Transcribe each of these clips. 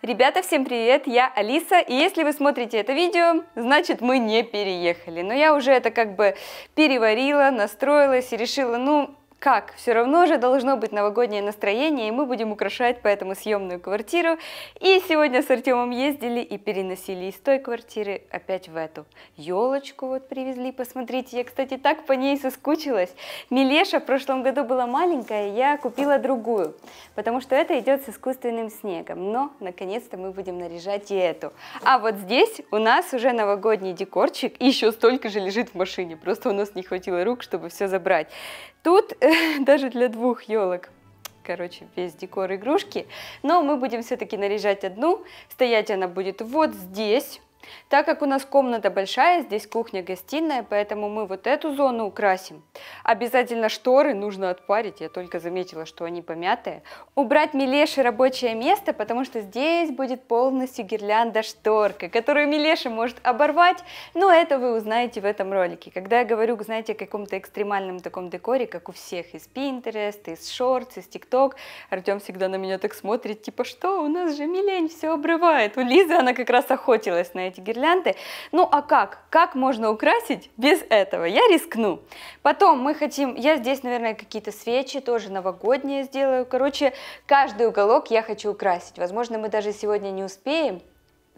Ребята, всем привет! Я Алиса, и если вы смотрите это видео, значит мы не переехали. Но я уже это как бы переварила, настроилась и решила, ну, как? Все равно же должно быть новогоднее настроение, и мы будем украшать поэтому съемную квартиру. И сегодня с Артемом ездили и переносили из той квартиры опять в эту. Елочку вот привезли, посмотрите. Я, кстати, так по ней соскучилась. Милеша в прошлом году была маленькая, я купила другую, потому что это идет с искусственным снегом. Но, наконец-то, мы будем наряжать и эту. А вот здесь у нас уже новогодний декорчик, и еще столько же лежит в машине. Просто у нас не хватило рук, чтобы все забрать. Тут даже для двух елок короче, весь декор игрушки. Но мы будем все-таки наряжать одну. Стоять она будет вот здесь. Так как у нас комната большая, здесь кухня-гостиная, поэтому мы вот эту зону украсим. Обязательно шторы нужно отпарить, я только заметила, что они помятые. Убрать Милеше рабочее место, потому что здесь будет полностью гирлянда шторка, которую Милеша может оборвать, но это вы узнаете в этом ролике. Когда я говорю, знаете, о каком-то экстремальном таком декоре, как у всех из Pinterest, из Shorts, из TikTok, Артем всегда на меня так смотрит, типа, что, у нас же Милень все обрывает. У Лизы она как раз охотилась на эти гирлянды. Ну а как? Как можно украсить без этого? Я рискну. Потом мы хотим, я здесь, наверное, какие-то свечи тоже новогодние сделаю. Короче, каждый уголок я хочу украсить. Возможно, мы даже сегодня не успеем,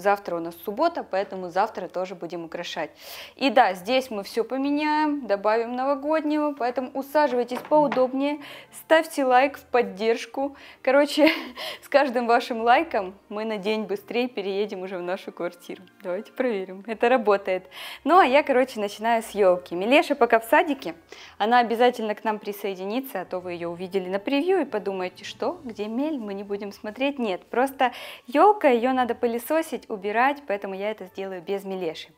Завтра у нас суббота, поэтому завтра тоже будем украшать. И да, здесь мы все поменяем, добавим новогоднего, поэтому усаживайтесь поудобнее, ставьте лайк в поддержку. Короче, с каждым вашим лайком мы на день быстрее переедем уже в нашу квартиру. Давайте проверим, это работает. Ну а я, короче, начинаю с елки. Милеша пока в садике, она обязательно к нам присоединится, а то вы ее увидели на превью и подумаете, что, где мель, мы не будем смотреть. Нет, просто елка, ее надо пылесосить, убирать, поэтому я это сделаю без мелеши.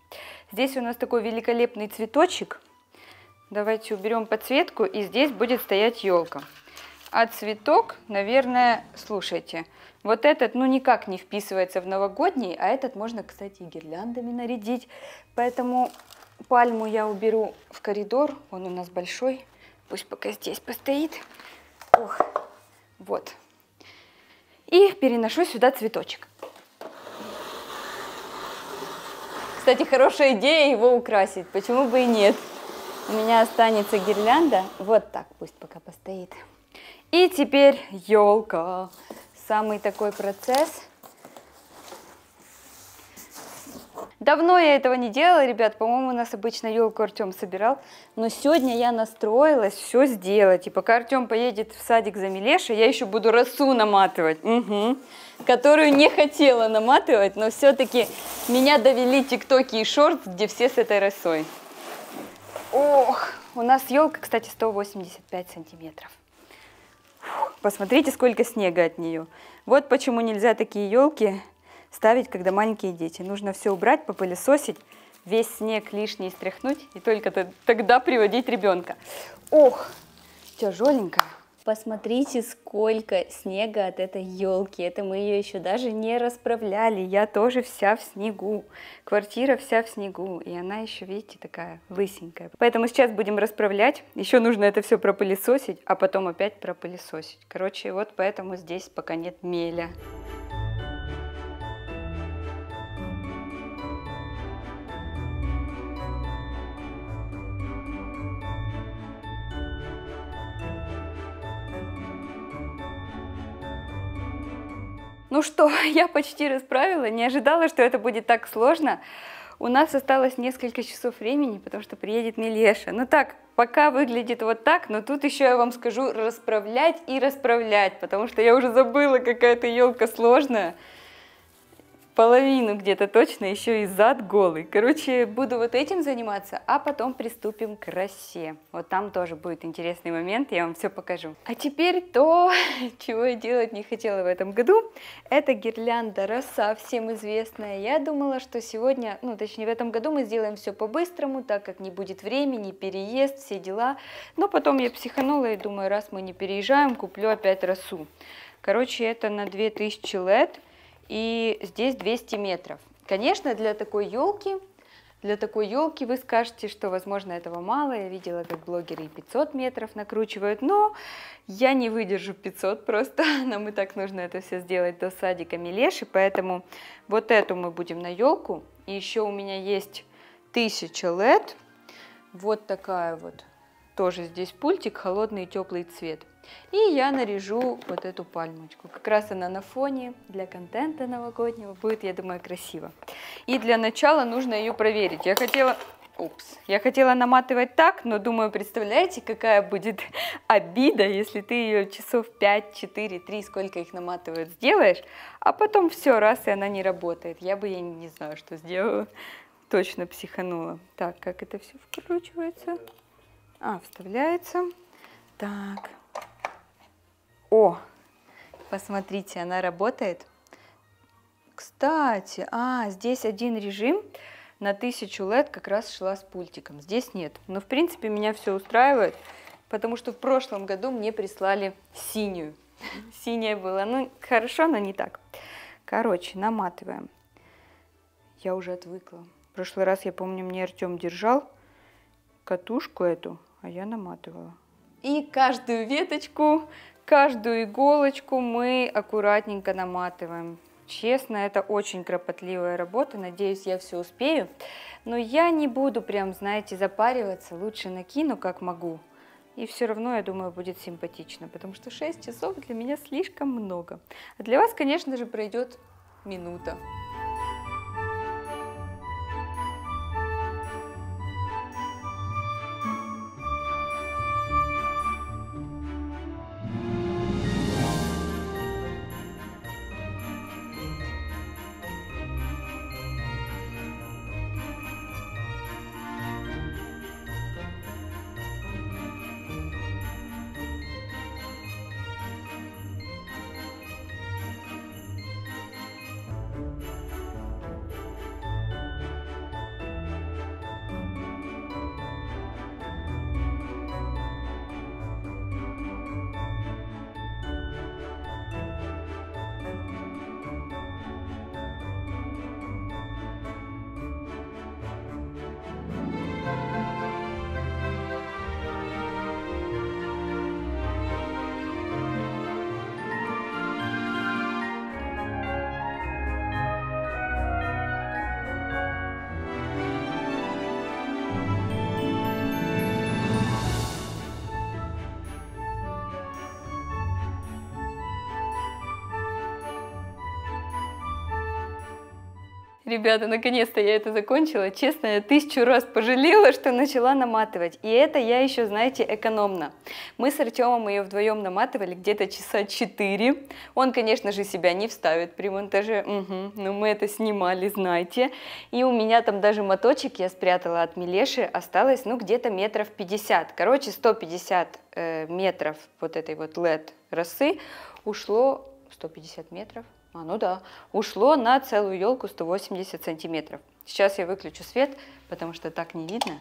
Здесь у нас такой великолепный цветочек. Давайте уберем подсветку, и здесь будет стоять елка. А цветок, наверное, слушайте, вот этот, ну, никак не вписывается в новогодний, а этот можно, кстати, гирляндами нарядить. Поэтому пальму я уберу в коридор, он у нас большой, пусть пока здесь постоит. Ох, вот. И переношу сюда цветочек. Кстати, хорошая идея его украсить, почему бы и нет. У меня останется гирлянда, вот так пусть пока постоит. И теперь елка. Самый такой процесс. Давно я этого не делала, ребят, по-моему, у нас обычно елку Артем собирал, но сегодня я настроилась все сделать, и пока Артем поедет в садик за Милешей, я еще буду росу наматывать. Угу которую не хотела наматывать, но все-таки меня довели тиктоки и шорт, где все с этой росой. Ох, у нас елка, кстати, 185 сантиметров. Фух, посмотрите, сколько снега от нее. Вот почему нельзя такие елки ставить, когда маленькие дети. Нужно все убрать, попылесосить, весь снег лишний стряхнуть и только тогда приводить ребенка. Ох, тяжеленькая. Посмотрите, сколько снега от этой елки. Это мы ее еще даже не расправляли. Я тоже вся в снегу. Квартира вся в снегу. И она еще, видите, такая лысенькая. Поэтому сейчас будем расправлять. Еще нужно это все пропылесосить, а потом опять пропылесосить. Короче, вот поэтому здесь пока нет меля. Ну что, я почти расправила, не ожидала, что это будет так сложно. У нас осталось несколько часов времени, потому что приедет Милеша. Ну так, пока выглядит вот так, но тут еще я вам скажу расправлять и расправлять, потому что я уже забыла, какая-то елка сложная половину где-то точно, еще и зад голый. Короче, буду вот этим заниматься, а потом приступим к росе. Вот там тоже будет интересный момент, я вам все покажу. А теперь то, чего я делать не хотела в этом году, это гирлянда роса, всем известная. Я думала, что сегодня, ну точнее в этом году мы сделаем все по-быстрому, так как не будет времени, переезд, все дела. Но потом я психанула и думаю, раз мы не переезжаем, куплю опять росу. Короче, это на 2000 лет и здесь 200 метров. Конечно, для такой елки Для такой елки вы скажете, что, возможно, этого мало. Я видела, как блогеры и 500 метров накручивают, но я не выдержу 500 просто. Нам и так нужно это все сделать до садика Милеши, поэтому вот эту мы будем на елку. И еще у меня есть 1000 LED. Вот такая вот. Тоже здесь пультик, холодный и теплый цвет. И я наряжу вот эту пальмочку. Как раз она на фоне для контента новогоднего будет, я думаю, красиво. И для начала нужно ее проверить. Я хотела... Упс. Я хотела наматывать так, но думаю, представляете, какая будет обида, если ты ее часов 5, 4, 3, сколько их наматывают, сделаешь, а потом все, раз, и она не работает. Я бы, я не знаю, что сделала. Точно психанула. Так, как это все вкручивается? А, вставляется. Так, о, посмотрите, она работает. Кстати, а, здесь один режим на 1000 LED как раз шла с пультиком. Здесь нет. Но, в принципе, меня все устраивает, потому что в прошлом году мне прислали синюю. Синяя была. Ну, хорошо, но не так. Короче, наматываем. Я уже отвыкла. В прошлый раз, я помню, мне Артем держал катушку эту, а я наматывала. И каждую веточку Каждую иголочку мы аккуратненько наматываем. Честно, это очень кропотливая работа, надеюсь, я все успею. Но я не буду прям, знаете, запариваться, лучше накину как могу. И все равно, я думаю, будет симпатично, потому что 6 часов для меня слишком много. А для вас, конечно же, пройдет минута. Ребята, наконец-то я это закончила. Честно, я тысячу раз пожалела, что начала наматывать. И это я еще, знаете, экономно. Мы с Артемом ее вдвоем наматывали где-то часа 4. Он, конечно же, себя не вставит при монтаже. Угу, но мы это снимали, знаете. И у меня там даже моточек я спрятала от Милеши. Осталось, ну, где-то метров 50. Короче, 150 э, метров вот этой вот LED росы ушло 150 метров а, ну да. Ушло на целую елку 180 сантиметров. Сейчас я выключу свет, потому что так не видно.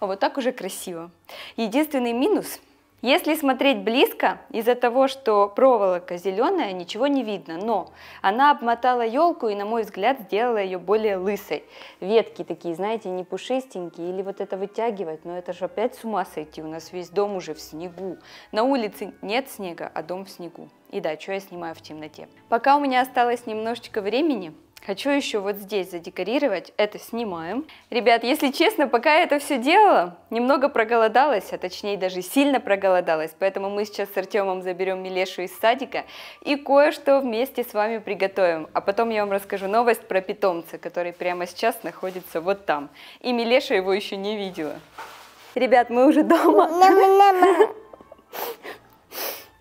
Вот так уже красиво. Единственный минус если смотреть близко, из-за того, что проволока зеленая, ничего не видно, но она обмотала елку и, на мой взгляд, сделала ее более лысой. Ветки такие, знаете, не пушистенькие, или вот это вытягивать, но это же опять с ума сойти, у нас весь дом уже в снегу. На улице нет снега, а дом в снегу. И да, что я снимаю в темноте. Пока у меня осталось немножечко времени, Хочу еще вот здесь задекорировать, это снимаем. Ребят, если честно, пока я это все делала, немного проголодалась, а точнее даже сильно проголодалась, поэтому мы сейчас с Артемом заберем Милешу из садика и кое-что вместе с вами приготовим. А потом я вам расскажу новость про питомца, который прямо сейчас находится вот там. И Милеша его еще не видела. Ребят, мы уже дома.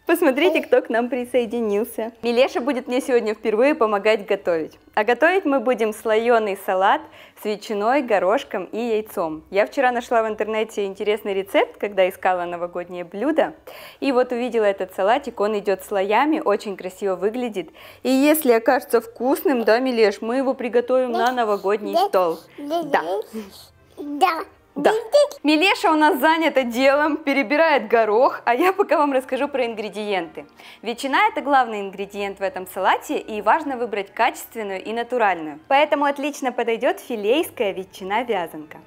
Посмотрите, кто к нам присоединился. Милеша будет мне сегодня впервые помогать готовить. А готовить мы будем слоеный салат с ветчиной, горошком и яйцом. Я вчера нашла в интернете интересный рецепт, когда искала новогоднее блюдо. И вот увидела этот салатик, он идет слоями, очень красиво выглядит. И если окажется вкусным, да, Милеш, мы его приготовим на новогодний стол. Да. Да. Да. Милеша у нас занята делом, перебирает горох, а я пока вам расскажу про ингредиенты. Ветчина – это главный ингредиент в этом салате, и важно выбрать качественную и натуральную. Поэтому отлично подойдет филейская ветчина-вязанка.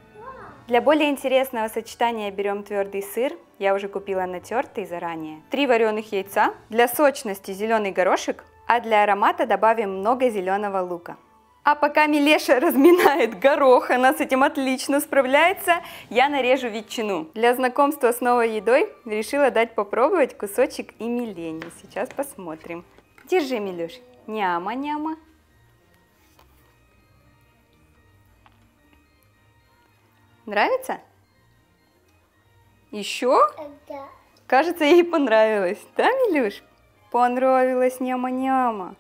Для более интересного сочетания берем твердый сыр, я уже купила натертый заранее, три вареных яйца, для сочности зеленый горошек, а для аромата добавим много зеленого лука. А пока Милеша разминает горох, она с этим отлично справляется, я нарежу ветчину. Для знакомства с новой едой решила дать попробовать кусочек и Милене. Сейчас посмотрим. Держи, Милюш. Няма-няма. Нравится? Еще? Да. Кажется, ей понравилось. Да, Милюш? Понравилось няма-няма.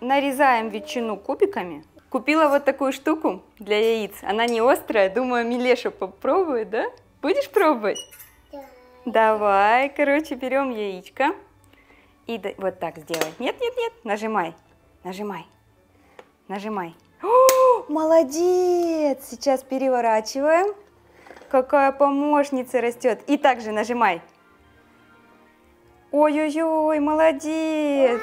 Нарезаем ветчину кубиками. Купила вот такую штуку для яиц. Она не острая. Думаю, Милеша попробует, да? Будешь пробовать? Да. Давай, короче, берем яичко. И вот так сделай. Нет, нет, нет. Нажимай. Нажимай. Нажимай. О, молодец! Сейчас переворачиваем. Какая помощница растет. И также нажимай. Ой-ой-ой, молодец!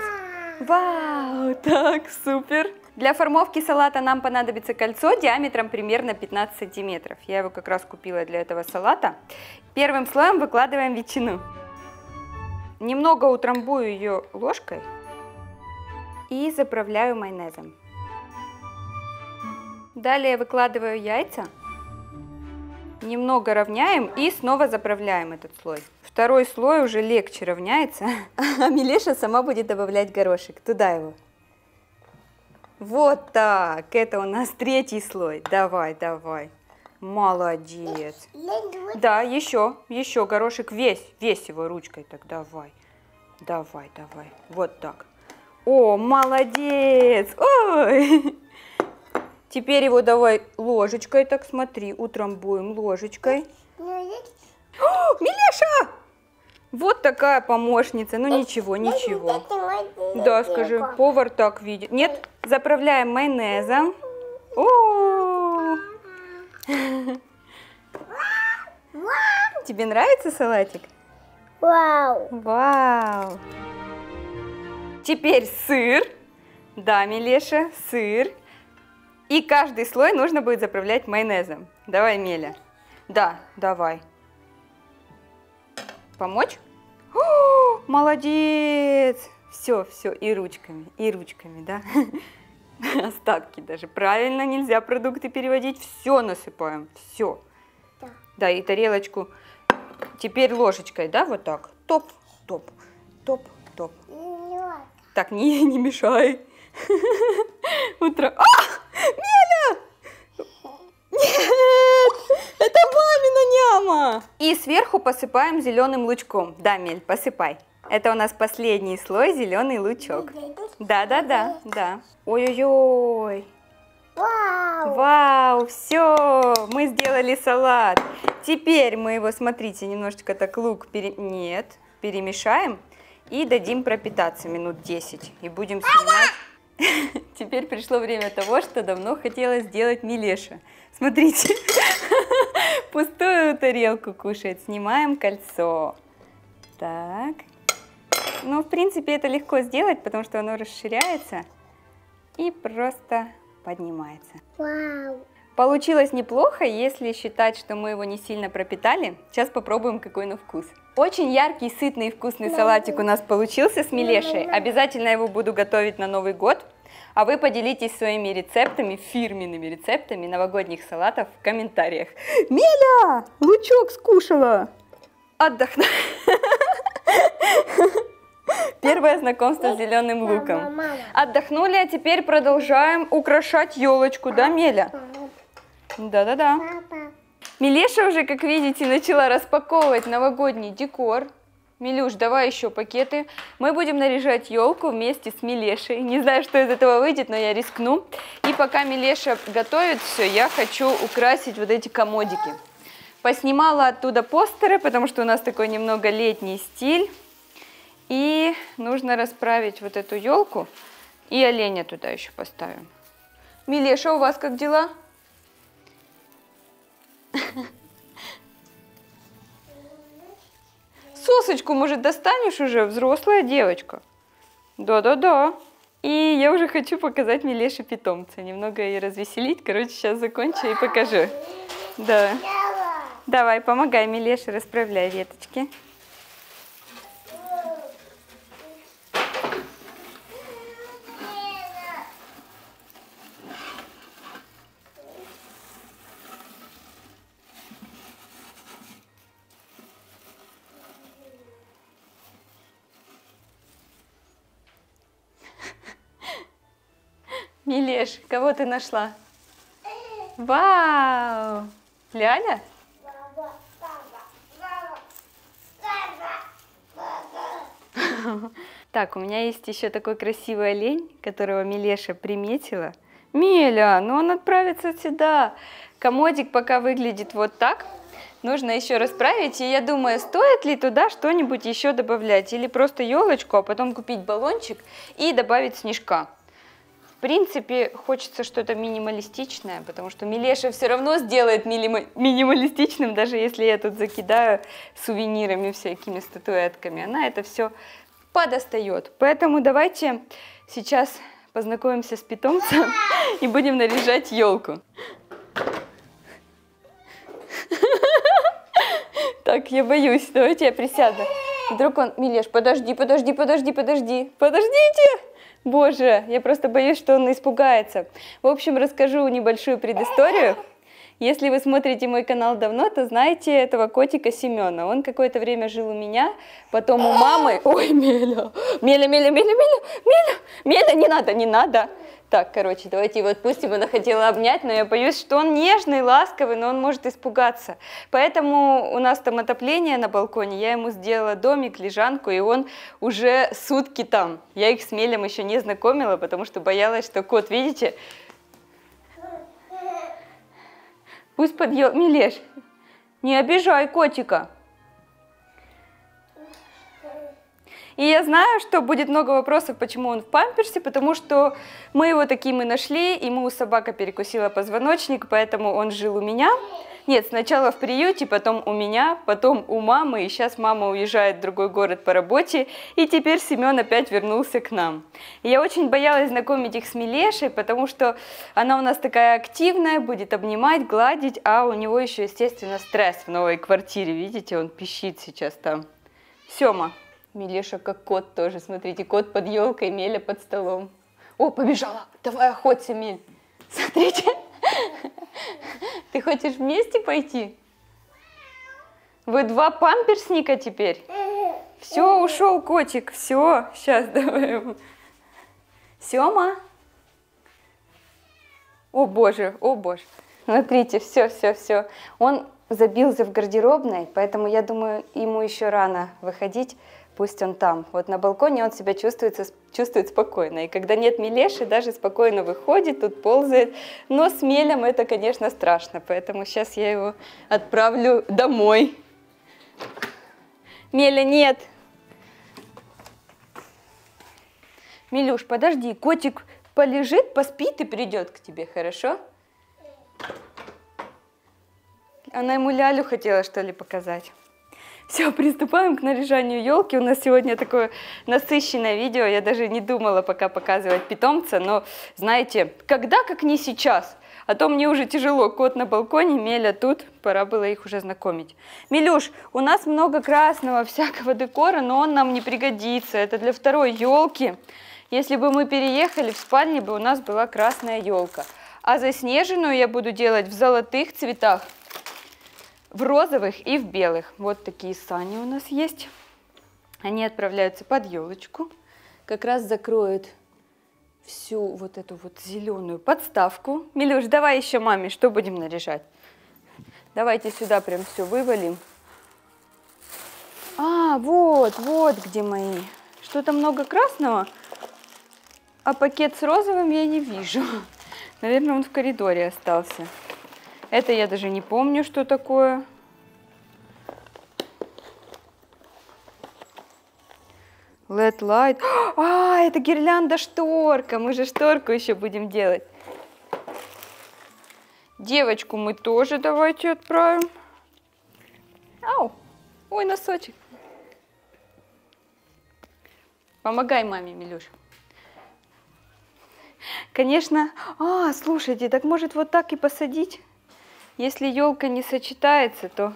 Вау, так, супер! Для формовки салата нам понадобится кольцо диаметром примерно 15 сантиметров. Я его как раз купила для этого салата. Первым слоем выкладываем ветчину. Немного утрамбую ее ложкой и заправляю майонезом. Далее выкладываю яйца. Немного равняем и снова заправляем этот слой. Второй слой уже легче равняется, а Милеша сама будет добавлять горошек. Туда его. Вот так, это у нас третий слой. Давай, давай. Молодец. Да, еще, еще горошек весь, весь его ручкой так давай. Давай, давай. Вот так. О, молодец! Ой! Теперь его давай ложечкой, так смотри, утрамбуем ложечкой. О, Милеша! Вот такая помощница. Ну ничего, ничего. Да, скажи, повар так видит. Нет, заправляем майонезом. О! Тебе нравится салатик? Вау. Вау! Теперь сыр. Да, Милеша, сыр. И каждый слой нужно будет заправлять майонезом. Давай, Меля. Да, давай. Помочь? О, молодец! Все, все, и ручками, и ручками, да? Остатки даже. Правильно, нельзя продукты переводить. Все насыпаем, все. Да. Да, и тарелочку. Теперь ложечкой, да, вот так. Топ, топ, топ, топ. Нет. Так, не, не мешай. Утро. А! Нет! Это няма! И сверху посыпаем зеленым лучком. Да, Мель, посыпай. Это у нас последний слой зеленый лучок. Да, да, да, да. Ой-ой-ой. Вау. Вау, все, мы сделали салат. Теперь мы его, смотрите, немножечко так лук пере... Нет, перемешаем и дадим пропитаться минут 10. И будем снимать. Теперь пришло время того, что давно хотела сделать Милеша. Смотрите, пустую тарелку кушает. Снимаем кольцо. Так. Ну, в принципе, это легко сделать, потому что оно расширяется и просто поднимается. Вау. Получилось неплохо, если считать, что мы его не сильно пропитали. Сейчас попробуем, какой на вкус. Очень яркий, сытный и вкусный салатик у нас получился с Милешей. Обязательно его буду готовить на Новый год. А вы поделитесь своими рецептами, фирменными рецептами новогодних салатов в комментариях. Меля, лучок скушала. Отдохну. Первое знакомство с зеленым луком. Отдохнули, а теперь продолжаем украшать елочку, да, Меля? Да-да-да. Милеша уже, как видите, начала распаковывать новогодний декор. Милюш, давай еще пакеты. Мы будем наряжать елку вместе с Милешей. Не знаю, что из этого выйдет, но я рискну. И пока Милеша готовит все, я хочу украсить вот эти комодики. Поснимала оттуда постеры, потому что у нас такой немного летний стиль. И нужно расправить вот эту елку. И оленя туда еще поставим. Милеша, у вас как дела? Сосочку, может, достанешь уже? Взрослая девочка. Да-да-да. И я уже хочу показать Милеше питомца. Немного ее развеселить. Короче, сейчас закончу и покажу. Да. Давай, помогай Милеше, расправляй веточки. Милеш, кого ты нашла? Вау! Ляля? Так, у меня есть еще такой красивый олень, которого Милеша приметила. Миля, ну он отправится сюда. Комодик пока выглядит вот так. Нужно еще расправить, и я думаю, стоит ли туда что-нибудь еще добавлять, или просто елочку, а потом купить баллончик и добавить снежка. Принципе, хочется что-то минималистичное, потому что Милеша все равно сделает милима- минималистичным, даже если я тут закидаю сувенирами всякими статуэтками. Она это все подостает. Поэтому давайте сейчас познакомимся с питомцем и будем наряжать елку. Так, я боюсь. Давайте я присяду. Вдруг он... Милеш, подожди, подожди, подожди, подожди. Подождите! Боже, я просто боюсь, что он испугается. В общем, расскажу небольшую предысторию. Если вы смотрите мой канал давно, то знаете этого котика Семена. Он какое-то время жил у меня, потом у мамы... Ой, Меля, Меля, Меля, Меля, Меля, Меля, Меля, не надо, не надо. Так, короче, давайте его отпустим. Она хотела обнять, но я боюсь, что он нежный, ласковый, но он может испугаться. Поэтому у нас там отопление на балконе. Я ему сделала домик, лежанку, и он уже сутки там. Я их с Мелем еще не знакомила, потому что боялась, что кот, видите, Пусть подъел... Милеш, не обижай котика. И я знаю, что будет много вопросов, почему он в памперсе, потому что мы его таким и нашли, ему собака перекусила позвоночник, поэтому он жил у меня. Нет, сначала в приюте, потом у меня, потом у мамы, и сейчас мама уезжает в другой город по работе, и теперь Семен опять вернулся к нам. Я очень боялась знакомить их с Милешей, потому что она у нас такая активная, будет обнимать, гладить, а у него еще, естественно, стресс в новой квартире, видите, он пищит сейчас там. Сема, Милеша как кот тоже, смотрите, кот под елкой, Меля под столом. О, побежала, давай охоться, Мель. Смотрите. Ты хочешь вместе пойти? Вы два памперсника теперь? Все, ушел котик. Все, сейчас давай ему. Сема? О боже, о боже. Смотрите, все, все, все. Он забился в гардеробной, поэтому я думаю, ему еще рано выходить пусть он там. Вот на балконе он себя чувствует, чувствует спокойно. И когда нет Милеши, даже спокойно выходит, тут ползает. Но с Мелем это, конечно, страшно. Поэтому сейчас я его отправлю домой. Меля нет. Милюш, подожди, котик полежит, поспит и придет к тебе, хорошо? Она ему лялю хотела, что ли, показать. Все, приступаем к наряжанию елки. У нас сегодня такое насыщенное видео. Я даже не думала пока показывать питомца, но знаете, когда как не сейчас. А то мне уже тяжело. Кот на балконе, Меля тут. Пора было их уже знакомить. Милюш, у нас много красного всякого декора, но он нам не пригодится. Это для второй елки. Если бы мы переехали в спальне, бы у нас была красная елка. А заснеженную я буду делать в золотых цветах в розовых и в белых. Вот такие сани у нас есть. Они отправляются под елочку. Как раз закроют всю вот эту вот зеленую подставку. Милюш, давай еще маме, что будем наряжать? Давайте сюда прям все вывалим. А, вот, вот где мои. Что-то много красного, а пакет с розовым я не вижу. Наверное, он в коридоре остался. Это я даже не помню, что такое. LED light. А, это гирлянда шторка. Мы же шторку еще будем делать. Девочку мы тоже давайте отправим. Ау! Ой, носочек. Помогай маме, Милюш. Конечно, а, слушайте, так может вот так и посадить? Если елка не сочетается, то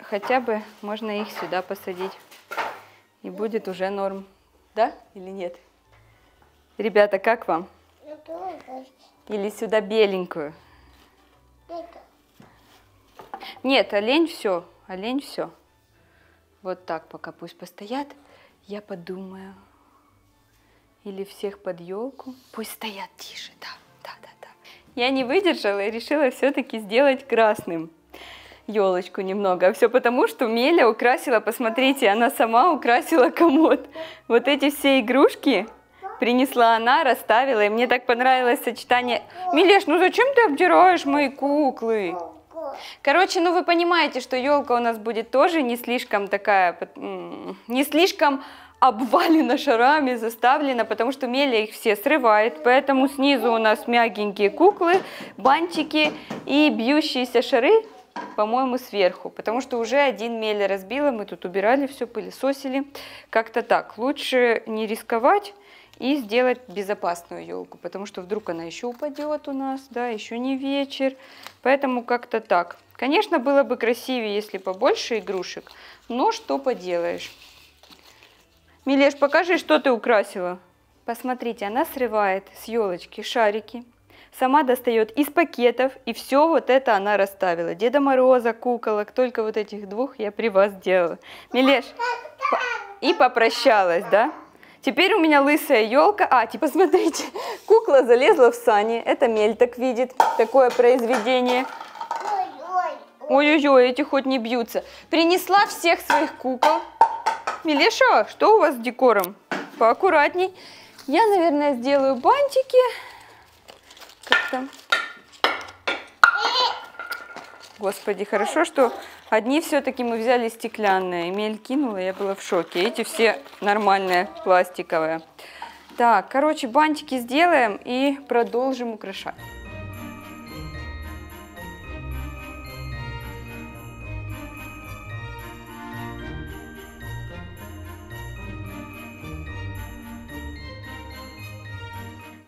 хотя бы можно их сюда посадить. И будет уже норм. Да или нет? Ребята, как вам? Или сюда беленькую? Нет, олень все, олень все. Вот так пока пусть постоят. Я подумаю. Или всех под елку. Пусть стоят тише, да. Я не выдержала и решила все-таки сделать красным елочку немного. А все потому, что Меля украсила, посмотрите, она сама украсила комод. Вот эти все игрушки принесла она, расставила, и мне так понравилось сочетание. Милеш, ну зачем ты обдираешь мои куклы? Короче, ну вы понимаете, что елка у нас будет тоже не слишком такая, не слишком обвалена шарами, заставлена, потому что Меля их все срывает, поэтому снизу у нас мягенькие куклы, бантики и бьющиеся шары, по-моему, сверху, потому что уже один Меля разбила, мы тут убирали все, пылесосили, как-то так. Лучше не рисковать, и сделать безопасную елку, потому что вдруг она еще упадет у нас, да, еще не вечер, поэтому как-то так. Конечно, было бы красивее, если побольше игрушек, но что поделаешь. Милеш, покажи, что ты украсила. Посмотрите, она срывает с елочки шарики, сама достает из пакетов, и все вот это она расставила. Деда Мороза, куколок, только вот этих двух я при вас делала. Милеш, и попрощалась, да? Теперь у меня лысая елка. А, типа, смотрите, кукла залезла в сани. Это Мель так видит, такое произведение. Ой-ой-ой, эти хоть не бьются. Принесла всех своих кукол. Милеша, что у вас с декором? Поаккуратней. Я, наверное, сделаю бантики. Как там? Господи, хорошо, что одни все-таки мы взяли стеклянные. Эмиль кинула, я была в шоке. Эти все нормальные, пластиковые. Так, короче, бантики сделаем и продолжим украшать.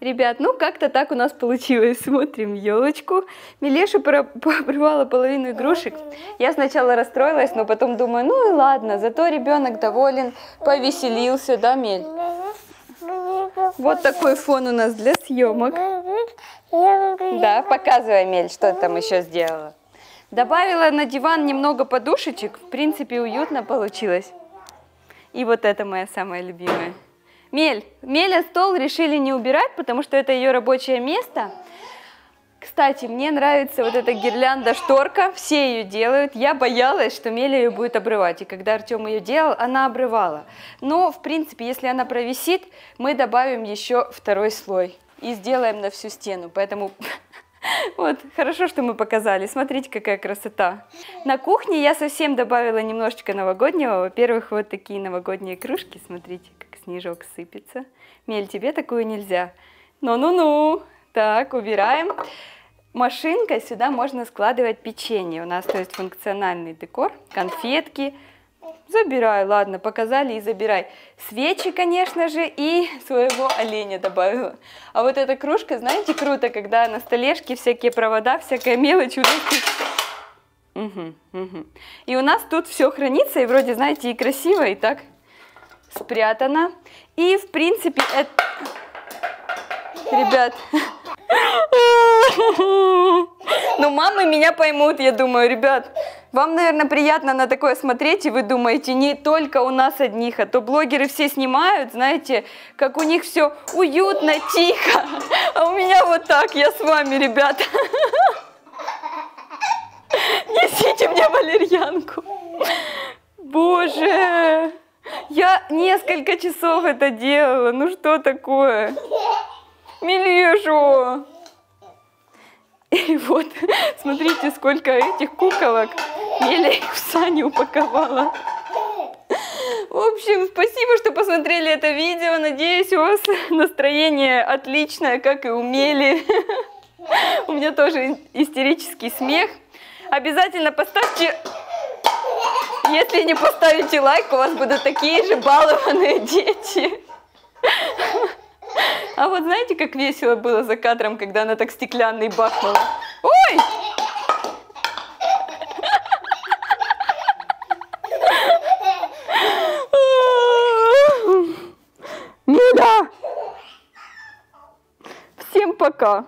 Ребят, ну как-то так у нас получилось. Смотрим елочку. Милеша порвала половину игрушек. Я сначала расстроилась, но потом думаю, ну и ладно, зато ребенок доволен, повеселился, да, Мель? Вот такой фон у нас для съемок. Да, показывай, Мель, что там еще сделала. Добавила на диван немного подушечек. В принципе, уютно получилось. И вот это моя самая любимая. Мель. Меля стол решили не убирать, потому что это ее рабочее место. Кстати, мне нравится вот эта гирлянда-шторка, все ее делают. Я боялась, что Меля ее будет обрывать, и когда Артем ее делал, она обрывала. Но, в принципе, если она провисит, мы добавим еще второй слой и сделаем на всю стену. Поэтому вот, хорошо, что мы показали. Смотрите, какая красота. На кухне я совсем добавила немножечко новогоднего. Во-первых, вот такие новогодние кружки, смотрите, снежок сыпется. Мель, тебе такую нельзя. Ну-ну-ну. Так, убираем. Машинкой сюда можно складывать печенье. У нас, то есть, функциональный декор, конфетки. Забирай, ладно, показали и забирай. Свечи, конечно же, и своего оленя добавила. А вот эта кружка, знаете, круто, когда на столешке всякие провода, всякая мелочь. Угу, угу. И у нас тут все хранится, и вроде, знаете, и красиво, и так спрятано. И, в принципе, это... Ребят... Ну, мамы меня поймут, я думаю, ребят. Вам, наверное, приятно на такое смотреть, и вы думаете, не только у нас одних, а то блогеры все снимают, знаете, как у них все уютно, тихо, а у меня вот так, я с вами, ребята. Несите мне валерьянку. Боже. Я несколько часов это делала. Ну что такое? Милешу! И вот, смотрите, сколько этих куколок. Миля их в сани упаковала. В общем, спасибо, что посмотрели это видео. Надеюсь, у вас настроение отличное, как и у Мели. У меня тоже истерический смех. Обязательно поставьте... Если не поставите лайк, у вас будут такие же балованные дети. А вот знаете, как весело было за кадром, когда она так стеклянный бахнула? Ой! Миля! Всем пока!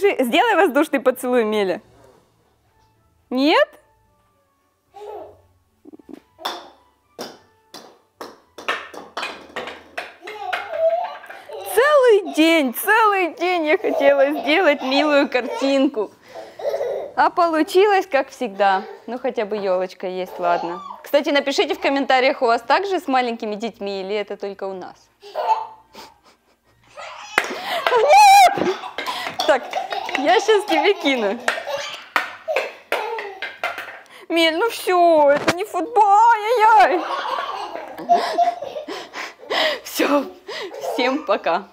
Скажи, сделай воздушный поцелуй Меля. Нет? Целый день, целый день я хотела сделать милую картинку. А получилось, как всегда. Ну, хотя бы елочка есть, ладно. Кстати, напишите в комментариях, у вас также с маленькими детьми или это только у нас? Нет! Так, я сейчас тебе кину. Мель, ну все, это не футбол, ай-яй-яй. Все, всем пока.